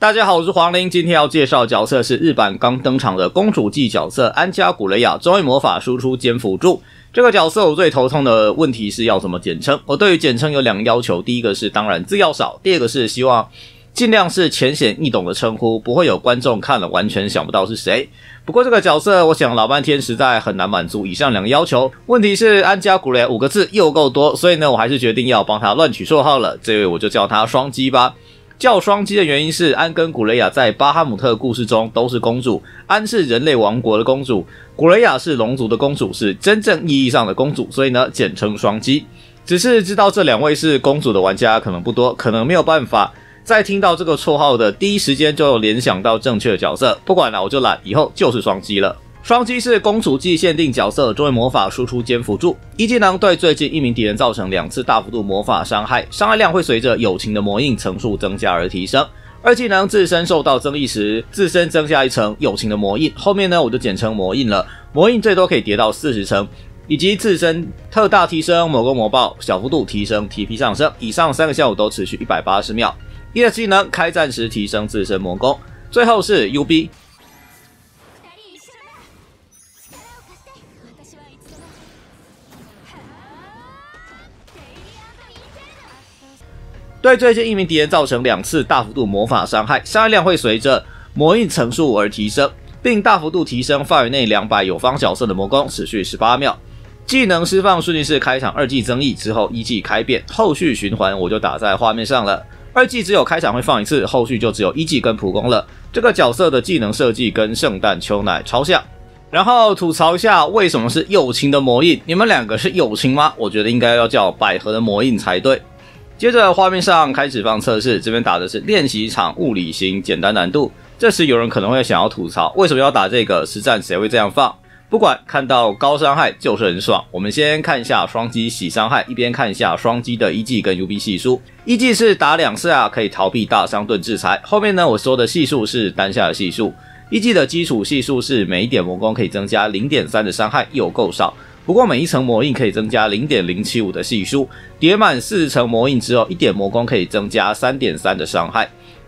大家好，我是黄林，今天要介绍角色是日版刚登场的公主系角色安加古雷亚，中位魔法输出兼辅助。这个角色我最头痛的问题是要怎么简称。我对于简称有两个要求，第一个是当然字要少，第二个是希望尽量是浅显易懂的称呼，不会有观众看了完全想不到是谁。不过这个角色我想老半天实在很难满足以上两个要求。问题是安加古雷五个字又够多，所以呢我还是决定要帮他乱取绰号了。这位我就叫他双击吧。叫双击的原因是，安跟古雷亚在巴哈姆特故事中都是公主。安是人类王国的公主，古雷亚是龙族的公主，是真正意义上的公主，所以呢，简称双击。只是知道这两位是公主的玩家可能不多，可能没有办法在听到这个绰号的第一时间就联想到正确的角色。不管了，我就懒，以后就是双击了。双击是公主技限定角色，作为魔法输出兼辅助。一技能对最近一名敌人造成两次大幅度魔法伤害，伤害量会随着友情的魔印层数增加而提升。二技能自身受到增益时，自身增加一层友情的魔印，后面呢我就简称魔印了。魔印最多可以叠到四十层，以及自身特大提升魔攻魔爆，小幅度提升 TP 上升。以上三个效果都持续一百八十秒。一的技能开战时提升自身魔攻。最后是 UB。对最近一名敌人造成两次大幅度魔法伤害，伤害量会随着魔印层数而提升，并大幅度提升范围内两百友方角色的魔攻，持续十八秒。技能释放顺序是开场二技增益之后一技开变，后续循环我就打在画面上了。二技只有开场会放一次，后续就只有一技跟普攻了。这个角色的技能设计跟圣诞秋奶超像。然后吐槽一下，为什么是友情的魔印？你们两个是友情吗？我觉得应该要叫百合的魔印才对。接着画面上开始放测试，这边打的是练习场物理型简单难度。这时有人可能会想要吐槽，为什么要打这个实战？谁会这样放？不管看到高伤害就是很爽。我们先看一下双击洗伤害，一边看一下双击的一技跟 UB 系数。一技是打两次啊，可以逃避大伤盾制裁。后面呢，我说的系数是单下的系数。一技的基础系数是每一点魔攻可以增加零点三的伤害，又够少。不过每一层魔印可以增加零点零七五的系数，叠满四层魔印之后，一点魔攻可以增加三点三的伤害。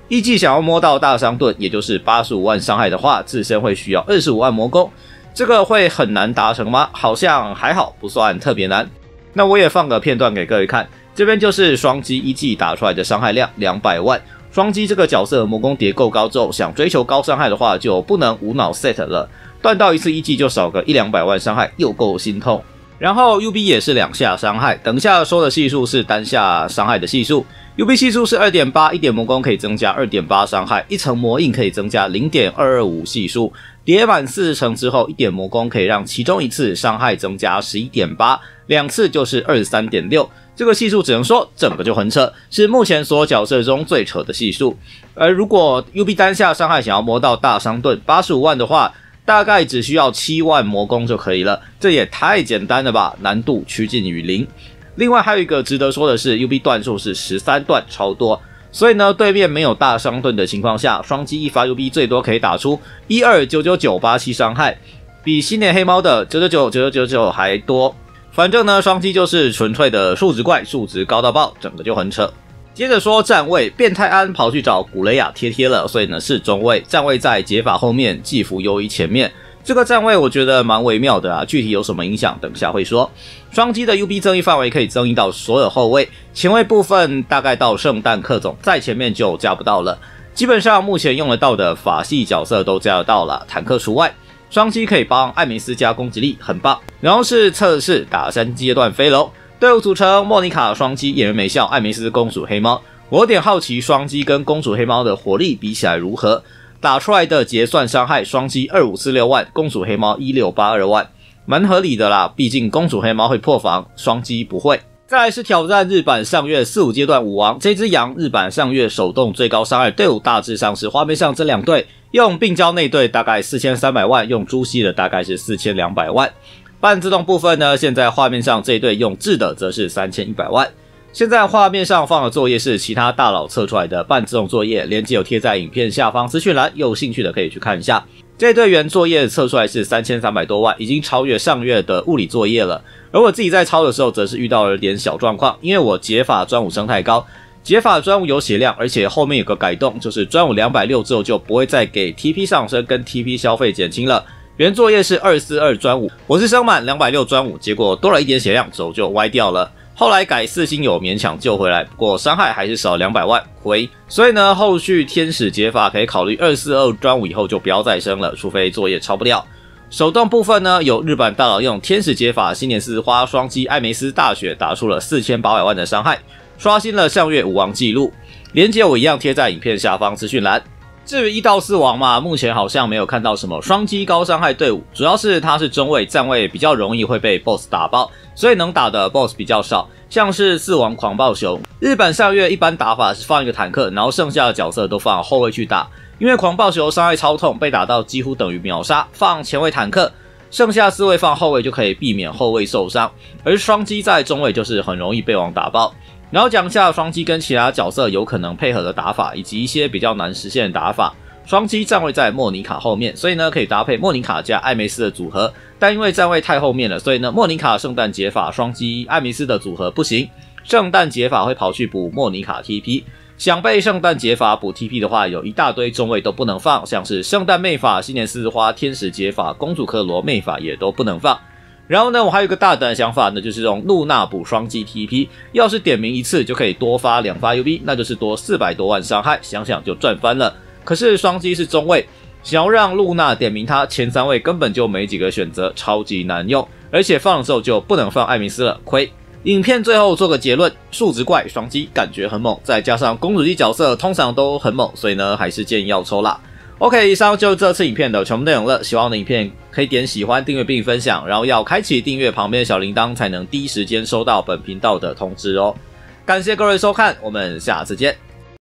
一技想要摸到大伤盾，也就是八十五万伤害的话，自身会需要二十五万魔攻，这个会很难达成吗？好像还好，不算特别难。那我也放个片段给各位看，这边就是双击一技打出来的伤害量两百万。双击这个角色魔攻叠够高之后，想追求高伤害的话，就不能无脑 set 了。断到一次一技就少个一两百万伤害，又够心痛。然后 UB 也是两下伤害，等下说的系数是单下伤害的系数。UB 系数是二点八，一点魔攻可以增加二点八伤害，一层魔印可以增加零点二二五系数。叠满四十层之后，一点魔攻可以让其中一次伤害增加十一点八，两次就是二十三点六。这个系数只能说整个就很扯，是目前所有角色中最扯的系数。而如果 UB 单下伤害想要摸到大伤盾八十五万的话，大概只需要七万魔攻就可以了，这也太简单了吧？难度趋近于零。另外还有一个值得说的是，UB 段数是十三段，超多。所以呢，对面没有大伤盾的情况下，双击一发 UB 最多可以打出一二九九九八七伤害，比新年黑猫的九九九九九九九还多。反正呢，双击就是纯粹的数值怪，数值高到爆，整个就很扯。接着说站位，变态安跑去找古雷亚贴贴了，所以呢是中位，站位在解法后面，技符优于前面。这个站位我觉得蛮微妙的啊，具体有什么影响，等下会说。双击的 UB 增益范围可以增益到所有后卫，前卫部分大概到圣诞克总，在前面就加不到了。基本上目前用得到的法系角色都加得到了，坦克除外。双击可以帮艾米斯加攻击力，很棒。然后是测试打三阶段飞楼。队伍组成：莫妮卡双击、演员美笑、艾米斯公主黑猫。我有点好奇，双击跟公主黑猫的火力比起来如何？打出来的结算伤害，双击二五四六万，公主黑猫一六八二万，蛮合理的啦。毕竟公主黑猫会破防，双击不会。再来是挑战日版上月四五阶段武王，这只羊日版上月手动最高伤害队伍大致上是画面上这两队，用病娇内队大概四千三百万，用朱熹的大概是四千两百万。半自动部分呢？现在画面上这一对用智的则是三千一百万。现在画面上放的作业是其他大佬测出来的半自动作业，链接有贴在影片下方资讯栏，有兴趣的可以去看一下。这对原作业测出来是三千三百多万，已经超越上月的物理作业了。而我自己在抄的时候，则是遇到了点小状况，因为我解法专武升太高，解法专武有血量，而且后面有个改动，就是专武两百六之后就不会再给 TP 上升跟 TP 消费减轻了。原作业是二四二专武，我是升满两百六专武，结果多了一点血量，轴就歪掉了。后来改四星有勉强救回来，不过伤害还是少两百万亏。所以呢，后续天使解法可以考虑二四二专武以后就不要再升了，除非作业超不掉。手动部分呢，有日本大佬用天使解法新年四花双击艾梅斯大雪打出了四千八百万的伤害，刷新了上月武王纪录。连接我一样贴在影片下方资讯栏。至于一到四王嘛，目前好像没有看到什么双击高伤害队伍，主要是他是中位站位比较容易会被 BOSS 打爆，所以能打的 BOSS 比较少。像是四王狂暴熊，日本上月一般打法是放一个坦克，然后剩下的角色都放后卫去打，因为狂暴熊伤害超痛，被打到几乎等于秒杀。放前卫坦克，剩下四位放后卫就可以避免后卫受伤，而双击在中位就是很容易被王打爆。然后讲一下双击跟其他角色有可能配合的打法，以及一些比较难实现的打法。双击站位在莫妮卡后面，所以呢可以搭配莫妮卡加艾梅斯的组合。但因为站位太后面了，所以呢莫妮卡圣诞解法双击艾梅斯的组合不行。圣诞解法会跑去补莫妮卡 TP。想被圣诞解法补 TP 的话，有一大堆中位都不能放，像是圣诞魅法、新年四花、天使解法、公主克罗魅法也都不能放。然后呢，我还有一个大胆的想法，那就是用露娜补双击 TP。要是点名一次就可以多发两发 UB，那就是多四百多万伤害，想想就赚翻了。可是双击是中位，想要让露娜点名他前三位根本就没几个选择，超级难用。而且放的时候就不能放艾米斯了，亏。影片最后做个结论：数值怪双击感觉很猛，再加上公主级角色通常都很猛，所以呢还是建议要抽啦。OK，以上就是这次影片的全部内容了。喜欢我的影片可以点喜欢、订阅并分享，然后要开启订阅旁边的小铃铛，才能第一时间收到本频道的通知哦。感谢各位收看，我们下次见。